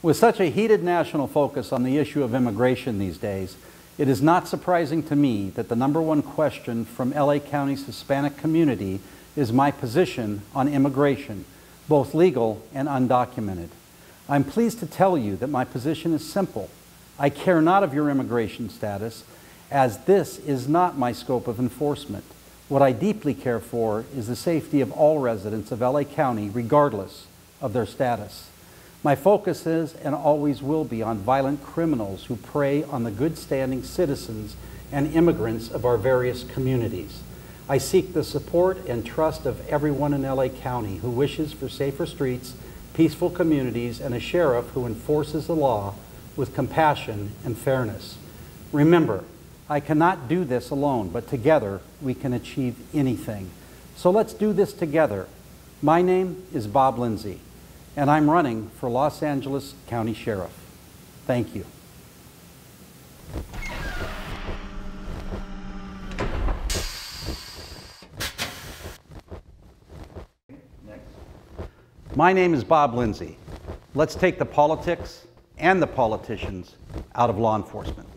With such a heated national focus on the issue of immigration these days, it is not surprising to me that the number one question from LA County's Hispanic community is my position on immigration, both legal and undocumented. I'm pleased to tell you that my position is simple. I care not of your immigration status, as this is not my scope of enforcement. What I deeply care for is the safety of all residents of LA County, regardless of their status. My focus is and always will be on violent criminals who prey on the good standing citizens and immigrants of our various communities. I seek the support and trust of everyone in LA County who wishes for safer streets, peaceful communities, and a sheriff who enforces the law with compassion and fairness. Remember, I cannot do this alone, but together we can achieve anything. So let's do this together. My name is Bob Lindsey and I'm running for Los Angeles County Sheriff. Thank you. My name is Bob Lindsey. Let's take the politics and the politicians out of law enforcement.